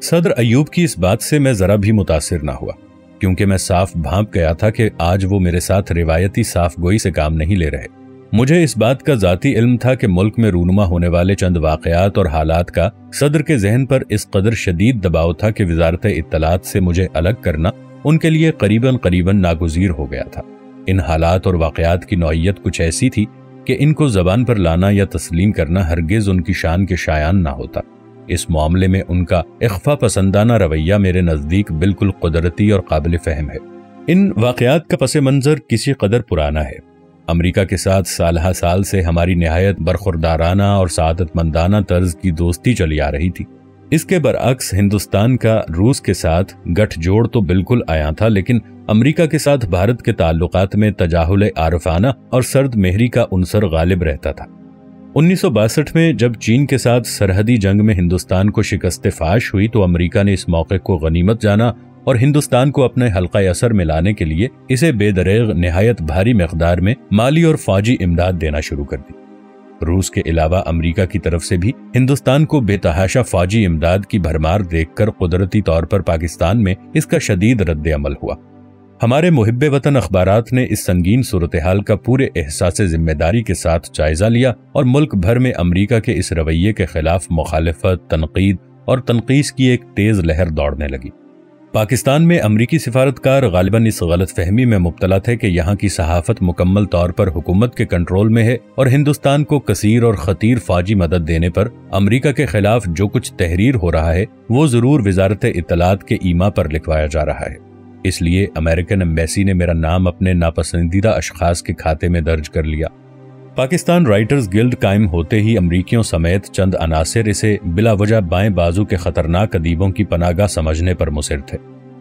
सदर अयूब की इस बात से मैं जरा भी मुतासर ना हुआ। क्योंकि मैं साफ़ भाप गया था कि आज वो मेरे साथ रिवायती साफ़ गोई से काम नहीं ले रहे। मुझे इस बात का जाती इल्म था कि मुल्क में रूनुमा होने वाले चंद वाकयात और हालात का सदर के जहन पर इस कदर शदीद दबाव था कि वजारत इतलात से मुझे अलग करना उनके लिए करीबन करीबन नागुजीर हो गया था। इन हालात और वाकयात की नौीयत कुछ ऐसी थी कि इनको जबान पर लाना या तस्लीम करना हरगिज उनकी शान के शायान ना होता। इस मामले में उनका इख्फा पसंदाना रवैया मेरे नज़दीक बिल्कुल कुदरती और काबिल फहम है। इन वाकयात का पस मंज़र किसी कदर पुराना है। अमरीका के साथ साल साल से हमारी नहायत बरखुरदाराना और सादतमंदाना तर्ज की दोस्ती चली आ रही थी। इसके बरअक्स हिंदुस्तान का रूस के साथ गठजोड़ तो बिल्कुल आया था, लेकिन अमेरिका के साथ भारत के ताल्लुकात में तजाहुल आरफाना और सर्द मेहरी का उनसर गालिब रहता था। उन्नीस सौ बासठ में जब चीन के साथ सरहदी जंग में हिंदुस्तान को शिकस्त फाश हुई तो अमेरिका ने इस मौके को गनीमत जाना और हिंदुस्तान को अपने हल्का असर में लाने के लिए इसे बेदरेग, नहायत भारी मकदार में माली और फौजी इमदाद देना शुरू कर दी। रूस के अलावा अमेरिका की तरफ़ से भी हिंदुस्तान को बेतहाशा फौजी इमदाद की भरमार देखकर कुदरती तौर पर पाकिस्तान में इसका शदीद रद्द अमल हुआ। हमारे मुहब वतन अखबार ने इस संगीन सूरत हाल का पूरे एहसास ज़िम्मेदारी के साथ जायजा लिया और मुल्क भर में अमरीका के इस रवैये के खिलाफ मुखालफत, तनकीद और तनकीस की एक तेज लहर दौड़ने लगी। पाकिस्तान में अमरीकी सिफारतकार गालिबन इस गलत फहमी में मुबतला थे कि यहाँ की सहाफत मुकम्मल तौर पर हुकूमत के कंट्रोल में है और हिंदुस्तान को कसीर और खतीर फौजी मदद देने पर अमरीका के खिलाफ जो कुछ तहरीर हो रहा है, वो ज़रूर वजारत इतलात के ईमा पर लिखवाया जा रहा है। इसलिए अमेरिकन एम्बेसी ने मेरा नाम अपने नापसंदीदा अशखास के खाते में दर्ज कर लिया। पाकिस्तान राइटर्स गिल्ड कायम होते ही अमरीकियों समेत चंद अनासर इसे बिला वजह बाएँ बाजू के खतरनाक अदीबों की पनागा समझने पर मुसर थे।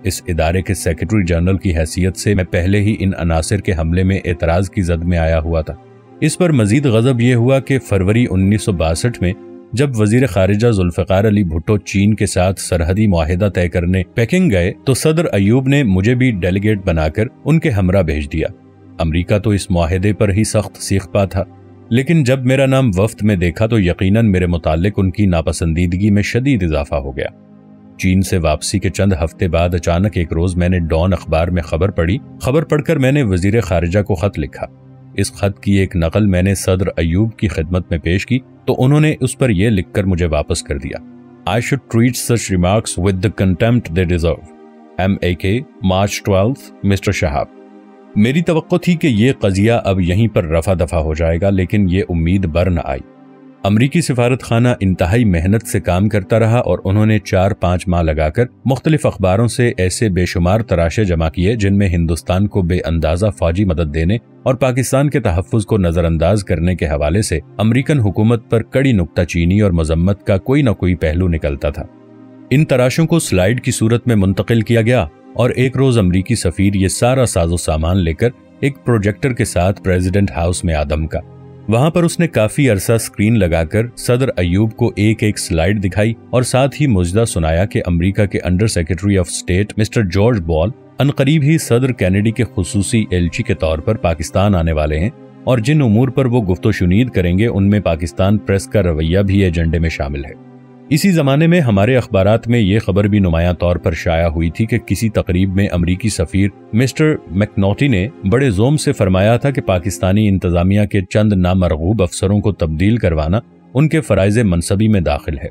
इस इदारे के सेक्रेटरी जनरल की हैसियत से मैं पहले ही इन अनासर के हमले में एतराज़ की जद में आया हुआ था। इस पर मजीद गजब यह हुआ कि फरवरी उन्नीस सौ बासठ में जब वज़ीर खारिजा जुल्फ़ार अली भुट्टो चीन के साथ सरहदी माहिदा तय करने पैकिंग गए तो सदर अयूब ने मुझे भी डेलीगेट बनाकर उनके हमरा भेज दिया। अमरीका तो इस माहदे पर ही सख्त सीख पा था। लेकिन जब मेरा नाम वफ्त में देखा तो यकीनन मेरे मुतालिक उनकी नापसंदीदगी में शदीद इजाफा हो गया। चीन से वापसी के चंद हफ़्ते बाद अचानक एक रोज मैंने डॉन अखबार में खबर पढ़ी। खबर पढ़कर मैंने वज़ीर खारिजा को खत लिखा। इस खत की एक नकल मैंने सदर अयूब की खिदमत में पेश की तो उन्होंने उस पर यह लिखकर मुझे वापस कर दिया। I should treat such remarks with the contempt they deserve M A K March twelfth mister Shahab मेरी तो थी कि यह कजिया अब यहीं पर रफा दफ़ा हो जाएगा, लेकिन ये उम्मीद बर न आई। अमरीकी सिफारत खाना इंतहाई मेहनत से काम करता रहा और उन्होंने चार पाँच माह लगाकर मुख्तलिफ़ अखबारों से ऐसे बेशुमार तराशे जमा किए, जिनमें हिंदुस्तान को बेअंदाजा फौजी मदद देने और पाकिस्तान के तहफ़ को नज़रअंदाज करने के हवाले से अमरीकन हुकूमत पर कड़ी नुकता चीनी और मजम्मत का कोई न कोई पहलू निकलता था। इन तराशों को स्लाइड की सूरत में मुंतकिल किया गया और एक रोज अमरीकी सफीर ये सारा साजो सामान लेकर एक प्रोजेक्टर के साथ प्रेसिडेंट हाउस में आदम का। वहाँ पर उसने काफ़ी अरसा स्क्रीन लगाकर सदर अयूब को एक एक स्लाइड दिखाई और साथ ही मुजदा सुनाया कि अमेरिका के under secretary of state mister George Ball अनकरीब ही सदर कैनेडी के खसूसी एलची के तौर पर पाकिस्तान आने वाले हैं और जिन उमूर पर वो गुफ्तो शुनीद करेंगे, उनमें पाकिस्तान प्रेस का रवैया भी एजेंडे में शामिल है। इसी जमाने में हमारे अखबार में ये खबर भी नुमाया तौर पर शाया हुई थी कि किसी तकरीब में अमरीकी सफीर मिस्टर मैकनोटी ने बड़े जोम से फरमाया था कि पाकिस्तानी इंतजामिया के चंद नामरगूब अफसरों को तब्दील करवाना उनके फ़राइज मनसबी में दाखिल है।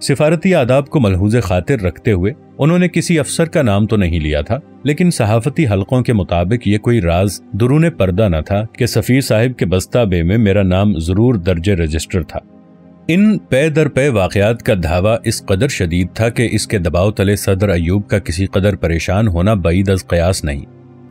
सिफारती आदाब को मलहूज खातिर रखते हुए उन्होंने किसी अफसर का नाम तो नहीं लिया था, लेकिन सहाफती हलकों के मुताबिक ये कोई राज दुरून पर्दा न था कि सफीर साहिब के बस्ताबे में मेरा नाम ज़रूर दर्ज रजिस्टर था। इन पे दर पे वाकयात का धावा इस कदर शदीद था कि इसके दबाव तले सदर अयूब का किसी कदर परेशान होना बईद अज कयास नहीं।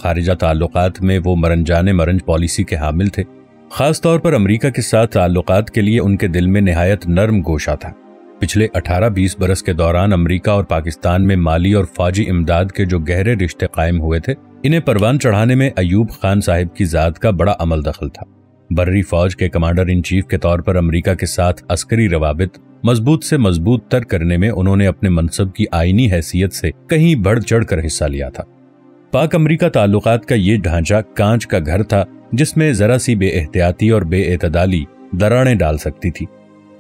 खारिजा ताल्लुकात में वो मरन जाने मरंज पॉलिसी के हामिल थे। खास तौर पर अमेरिका के साथ ताल्लुकात के लिए उनके दिल में नहायत नर्म गोशा था। पिछले 18-20 बरस के दौरान अमेरिका और पाकिस्तान में माली और फौजी इमदाद के जो गहरे रिश्ते कायम हुए थे, इन्हें परवान चढ़ाने में अयूब खान साहिब की जात का बड़ा अमल दखल था। बर्री फौज के कमांडर इन चीफ के तौर पर अमेरिका के साथ अस्करी रवाबित, मज़बूत से मज़बूत तर करने में उन्होंने अपने मनसब की आईनी हैसियत से कहीं बढ़ चढ़कर हिस्सा लिया था। पाक अमरीका ताल्लुकात का ये ढांचा कांच का घर था, जिसमें जरा सी बेएहतियाती और बेएतदाली दरारें डाल सकती थी।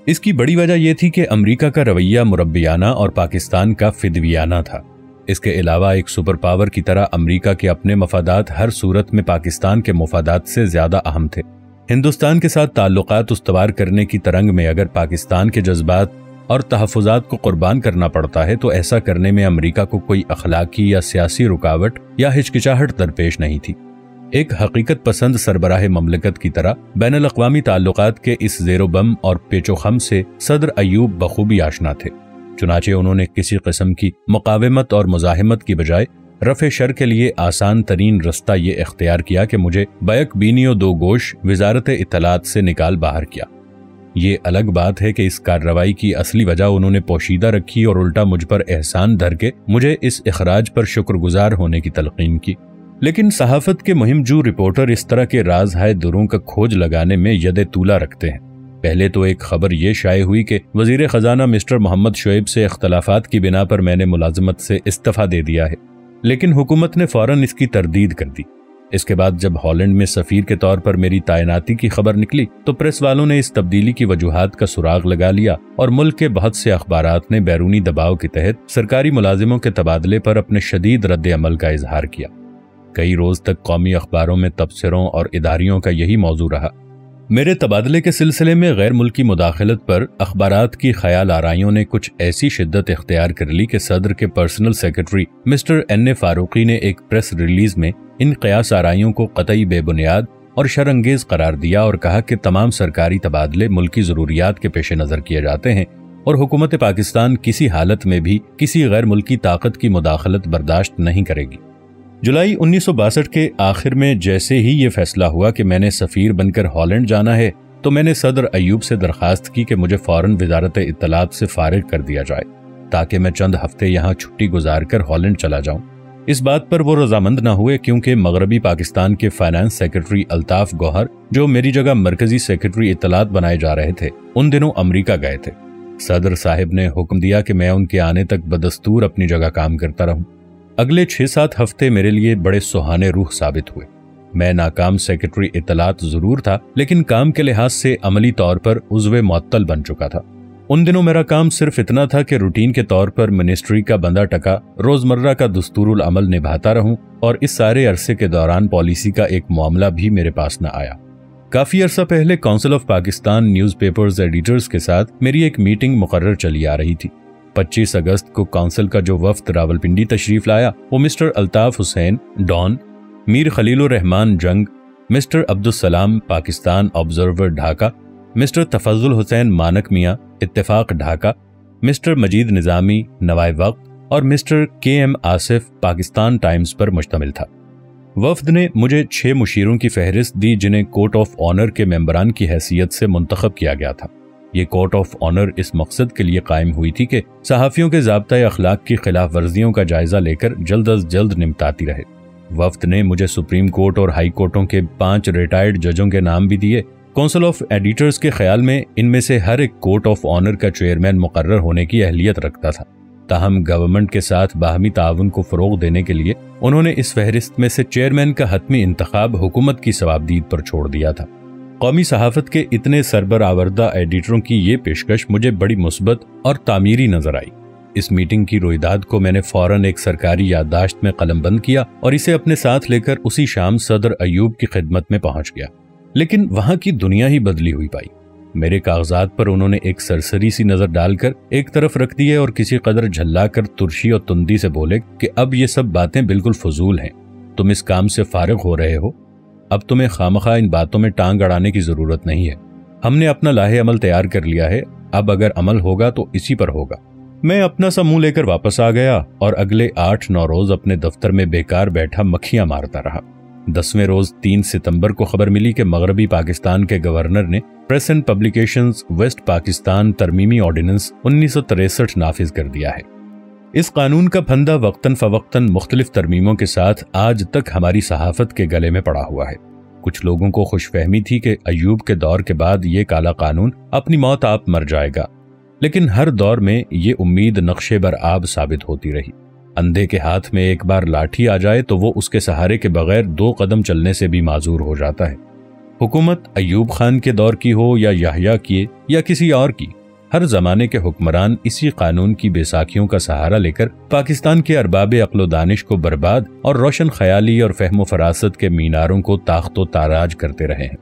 इसकी बड़ी वजह यह थी कि अमेरिका का रवैया मुरबियाना और पाकिस्तान का फिदवियाना था। इसके अलावा एक सुपर पावर की तरह अमेरिका के अपने मफादात हर सूरत में पाकिस्तान के मफादात से ज़्यादा अहम थे। हिंदुस्तान के साथ ताल्लुकात उस्तवार करने की तरंग में अगर पाकिस्तान के जज्बात और तहफात को कुर्बान करना पड़ता है तो ऐसा करने में अमरीका को कोई अखलाकी या सियासी रुकावट या हिचकिचाहट दरपेश नहीं थी। एक हकीकत पसंद सरबराह ममलकत की तरह बैन अवी ताल्लुक के इस जेरो बम और पेचोखम से सदर अयूब बखूबी आशना थे। चुनाचे उन्होंने किसी किस्म की मुकावमत और मुजाहिमत की बजाय रफ़े शर के लिए आसान तरीन रास्ता ये इख्तियार किया कि मुझे बैक बीनियो दो गोश वजारत इतलात से निकाल बाहर किया। ये अलग बात है कि इस कार्रवाई की असली वजह उन्होंने पोशीदा रखी और उल्टा मुझ पर एहसान धर के मुझे इस अखराज पर शुक्रगुजार होने की तलकीन की। लेकिन सहाफत के मुहिमजू रिपोर्टर इस तरह के राज हाय दुरों का खोज लगाने में यद तूला रखते हैं। पहले तो एक खबर ये शाये हुई कि वज़ीर खजाना मिस्टर मोहम्मद शुएब से अख्तलाफात की बिना पर मैंने मुलाजमत से इस्तीफा दे दिया है। लेकिन हुकूमत ने फ़ौरन इसकी तरदीद कर दी। इसके बाद जब हॉलैंड में सफीर के तौर पर मेरी तैनाती की खबर निकली तो प्रेस वालों ने इस तब्दीली की वजूहत का सुराग लगा लिया और मुल्क के बहुत से अखबार ने बैरूनी दबाव के तहत सरकारी मुलाजिमों के तबादले पर अपने शदीद रद्द अमल का इजहार किया। कई रोज तक कौमी अखबारों में तबसरों और इदारियों का यही मौजू रहा। मेरे तबादले के सिलसिले में गैर मुल्की मुदाखलत पर अखबार की ख्याल आराइयों ने कुछ ऐसी शिद्दत इख्तियार कर ली कि सदर के personal secretary mister N A Farooqui ने एक प्रेस रिलीज़ में इन कयास आराइयों को कतई बेबुनियाद और शरंगेज करार दिया और कहा कि तमाम सरकारी तबादले मुल्की जरूरियात के पेश नज़र किए जाते हैं और हुकूमत पाकिस्तान किसी हालत में भी किसी गैर मुल्की ताकत की मुदाखलत बर्दाश्त नहीं करेगी। जुलाई उन्नीस सौ बासठ के आखिर में जैसे ही ये फैसला हुआ कि मैंने सफ़ीर बनकर हॉलैंड जाना है तो मैंने सदर अयूब से दरखास्त की कि मुझे फ़ौरन वजारत इतलात से फारिग कर दिया जाए, ताकि मैं चंद हफ़्ते यहाँ छुट्टी गुजार कर हॉलैंड चला जाऊँ। इस बात पर वो रजामंद न हुए, क्योंकि मगरबी पाकिस्तान के फाइनेंस सेक्रेटरी अल्ताफ गौहर, जो मेरी जगह मरकजी सेक्रेटरी इतलात बनाए जा रहे थे, उन दिनों अमरीका गए थे। सदर साहिब ने हुक्म दिया कि मैं उनके आने तक बदस्तूर अपनी जगह काम करता रहूँ। अगले छह सात हफ़्ते मेरे लिए बड़े सुहाने रूह साबित हुए। मैं नाकाम सेक्रेटरी इतलात ज़रूर था, लेकिन काम के लिहाज से अमली तौर पर उजवे मअतल बन चुका था। उन दिनों मेरा काम सिर्फ़ इतना था कि रूटीन के तौर पर मिनिस्ट्री का बंदा टका, रोज़मर्रा का दस्तूरुल अमल निभाता रहूँ, और इस सारे अरसे के दौरान पॉलिसी का एक मामला भी मेरे पास न आया। काफ़ी अरसा पहले council of Pakistan newspapers editors के साथ मेरी एक मीटिंग मुकर्र चली आ रही थी। 25 अगस्त को काउंसिल का जो वफ्द रावलपिंडी तशरीफ़ लाया, वो mister Altaf Hussain, Dawn, Mir Khalil Rahman Jang, mister Abdussalam Pakistan Observer Dhaka, mister Tafazzal Hussain Manik Mian, Ittefaq Dhaka, mister मजीद निज़ामी नवाए वक्त और मिस्टर के एम आसिफ, पाकिस्तान टाइम्स पर मुश्तमिल था। वफद ने मुझे छह मुशीरों की फहरिस्त दी, जिन्हें कोर्ट ऑफ़ ऑनर के मेंबरान की हैसियत से मुंतखब किया गया था। ये कोर्ट ऑफ़ ऑनर इस मकसद के लिए कायम हुई थी कि सहाफ़ियों के जबता अखलाक की खिलाफ वर्जियों का जायजा लेकर जल्द अज जल्द निपटाती रहे। वफ्त ने मुझे सुप्रीम कोर्ट और हाई कोर्टों के पाँच रिटायर्ड जजों के नाम भी दिए। काउंसिल ऑफ़ एडिटर्स के ख्याल में इनमें से हर एक कोर्ट ऑफ़ ऑनर का चेयरमैन मुकर्र होने की अहलियत रखता था। ताहम गवर्नमेंट के साथ बाहमी ताउन को फरोग देने के लिए उन्होंने इस फहरिस्त में से चेयरमैन का हतमी इंतखब हुकूमत की सवाबदीद पर छोड़ दिया था। कौमी सहाफत के इतने सरबर आवर्दा एडिटरों की ये पेशकश मुझे बड़ी मुस्बत और तामीरी नज़र आई। इस मीटिंग की रोईदाद को मैंने फ़ौरन एक सरकारी याददाश्त में कलमबंद किया और इसे अपने साथ लेकर उसी शाम सदर अयूब की खिदमत में पहुँच गया। लेकिन वहाँ की दुनिया ही बदली हुई पाई। मेरे कागजात पर उन्होंने एक सरसरी सी नज़र डालकर एक तरफ़ रख दिए और किसी कदर झल्लाकर तुरशी और तुंदी से बोले कि अब ये सब बातें बिल्कुल फजूल हैं। तुम इस काम से फारिग हो रहे हो? अब तुम्हें खामखा इन बातों में टांग अड़ाने की ज़रूरत नहीं है। हमने अपना लाहे अमल तैयार कर लिया है। अब अगर अमल होगा तो इसी पर होगा। मैं अपना सा मुँह लेकर वापस आ गया और अगले आठ नौ रोज अपने दफ्तर में बेकार बैठा मक्खियाँ मारता रहा। दसवें रोज तीन सितंबर को खबर मिली कि मगरबी पाकिस्तान के गवर्नर ने press and publications West Pakistan तरमीमी ordinance उन्नीस सौ नाफिज कर दिया है। इस कानून का फंदा वक्तन फवक्तन मुख्तलिफ़ तरमीमों के साथ आज तक हमारी सहाफत के गले में पड़ा हुआ है। कुछ लोगों को खुशफहमी थी कि अयूब के दौर के बाद ये काला कानून अपनी मौत आप मर जाएगा। लेकिन हर दौर में ये उम्मीद नक्शे बर आब साबित होती रही। अंधे के हाथ में एक बार लाठी आ जाए तो वो उसके सहारे के बगैर दो कदम चलने से भी माजूर हो जाता है। हुकूमत अयूब खान के दौर की हो या याहिया की, या किसी और की हर जमाने के हुक्मरान इसी कानून की बेसाखियों का सहारा लेकर पाकिस्तान के अरबाब अकलो दानिश को बर्बाद और रोशन ख्याली और फहमो फरासत के मीनारों को ताख्तो ताराज करते रहे हैं।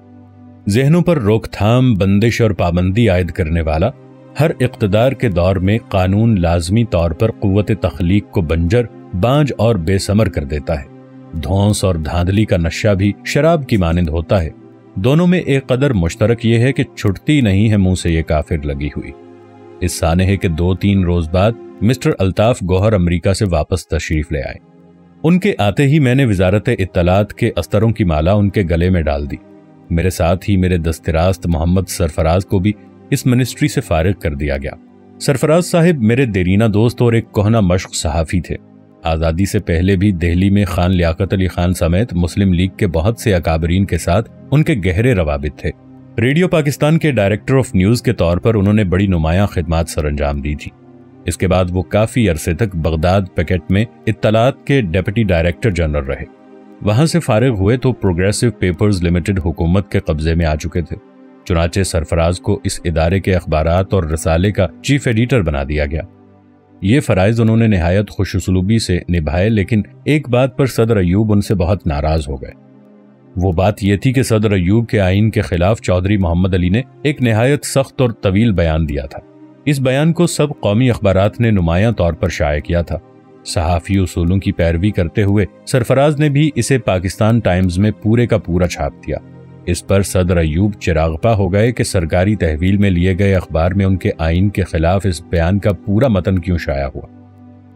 जहनों पर रोकथाम, बंदिश और पाबंदी आयद करने वाला, हर इकतदार के दौर में कानून लाजमी तौर पर कुत तख्लीक को बंजर, बांझ और बेसमर कर देता है। धौंस और धांधली का नशा भी शराब की मानंद होता है। दोनों में एक कदर मुश्तरक यह है कि छुटती नहीं है मुँह से ये काफिर लगी हुई। इस सानहे के दो तीन रोज बाद मिस्टर अल्ताफ गौहर अमरीका से वापस तशरीफ़ ले आए। उनके आते ही मैंने वजारत इतलात के अस्तरों की माला उनके गले में डाल दी। मेरे साथ ही मेरे दस्तरास्त मोहम्मद सरफराज को भी इस मिनिस्ट्री से फारिग कर दिया गया। सरफराज साहिब मेरे देरीना दोस्त और एक कोहना मश्क सहाफ़ी थे। आज़ादी से पहले भी दिल्ली में खान लियाकत अली खान समेत मुस्लिम लीग के बहुत से अकाबरीन के साथ उनके गहरे रवाबित थे। रेडियो पाकिस्तान के डायरेक्टर ऑफ़ न्यूज़ के तौर पर उन्होंने बड़ी नुमाया खिदमत सर अंजाम दी थी। इसके बाद वो काफ़ी अरसे तक बगदाद पैकेट में इतलात के डेप्यूटी डायरेक्टर जनरल रहे। वहाँ से फारिग हुए तो प्रोग्रेसिव पेपर्स लिमिटेड हुकूमत के कब्जे में आ चुके थे। चुनाचे सरफराज को इस इदारे के अखबार और रसाले का चीफ एडिटर बना दिया गया। ये फ़राइज़ उन्होंने नहायत खुशसलूबी से निभाए, लेकिन एक बात पर सदर अयूब उनसे बहुत नाराज़ हो गए। वो बात यह थी कि सदर अयूब के आइन के खिलाफ चौधरी मोहम्मद अली ने एक नहायत सख्त और तवील बयान दिया था। इस बयान को सब कौमी अखबार ने नुमाया तौर पर शाये किया था। सहाफ़ी उसूलों की पैरवी करते हुए सरफराज ने भी इसे पाकिस्तान टाइम्स में पूरे का पूरा छाप दिया। इस पर सदर अयूब चिरागपा हो गए कि सरकारी तहवील में लिए गए अखबार में उनके आइन के खिलाफ इस बयान का पूरा मतन क्यों शाया हुआ?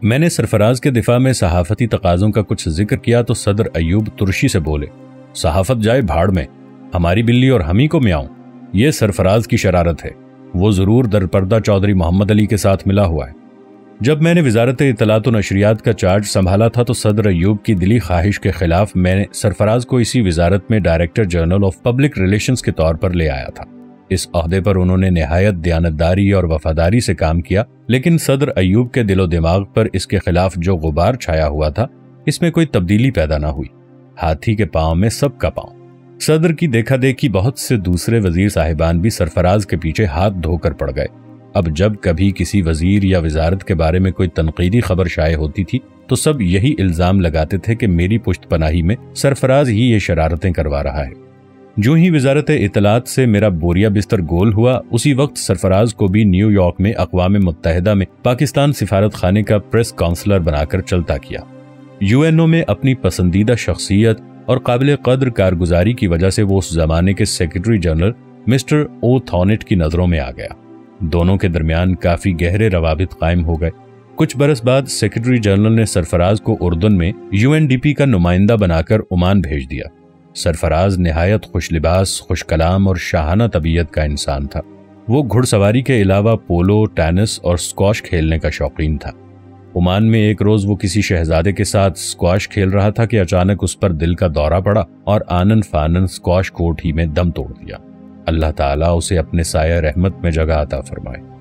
मैंने सरफराज के दिफा में सहाफती तकाजों का कुछ ज़िक्र किया तो सदर अयूब तुर्शी से बोले, सहाफत जाए भाड़ में, हमारी बिल्ली और हम ही को म्याऊं। ये सरफराज की शरारत है। वो ज़रूर दरपर्दा चौधरी मोहम्मद अली के साथ मिला हुआ है। जब मैंने वजारत इतलात नशरियात का चार्ज संभाला था तो सदर अयूब की दिली ख्वाहिश के खिलाफ मैंने सरफराज को इसी वजारत में director general of public relations के तौर पर ले आया था। इस अहदे पर उन्होंने नहायत दयानतदारी और वफादारी से काम किया, लेकिन सदर अयूब के दिलो दिमाग पर इसके खिलाफ जो गुबार छाया हुआ था, इसमें कोई तब्दीली पैदा ना हुई। हाथी के पाँव में सबका पाँव। सदर की देखा देखी बहुत से दूसरे वज़ीर साहिबान भी सरफराज के पीछे हाथ धोकर पड़ गए। अब जब कभी किसी वज़ीर या वजारत के बारे में कोई तनकीदी खबर शाये होती थी तो सब यही इल्ज़ाम लगाते थे कि मेरी पुश्त पनाही में सरफराज ही ये शरारतें करवा रहा है। जो ही वजारत इतलात से मेरा बोरिया बिस्तर गोल हुआ, उसी वक्त सरफराज को भी न्यूयॉर्क में अकवा मुतहदा में पाकिस्तान सिफारत खाने का प्रेस काउंसलर बनाकर चलता किया। यूएनओ में अपनी पसंदीदा शख्सियत और काबिल कद्र कारगुजारी की वजह से वो उस जमाने के secretary general mister O Thonet की नज़रों में आ गया। दोनों के दरमियान काफ़ी गहरे रवाबित कायम हो गए। कुछ बरस बाद सेक्रेटरी जनरल ने सरफराज को उर्दन में यूएनडीपी का नुमाइंदा बनाकर ओमान भेज दिया। सरफराज नहायत खुश लिबास खुश कलाम और शाहाना तबीयत का इंसान था। वो घुड़सवारी के अलावा पोलो, टेनिस और स्क्वाश खेलने का शौकीन था। ओमान में एक रोज वो किसी शहजादे के साथ स्क्वाश खेल रहा था कि अचानक उस पर दिल का दौरा पड़ा और आनंद फानन स्क्वाश कोर्ट ही में दम तोड़ दिया। अल्लाह ताला उसे अपने साया रहमत में जगह अता फरमाए।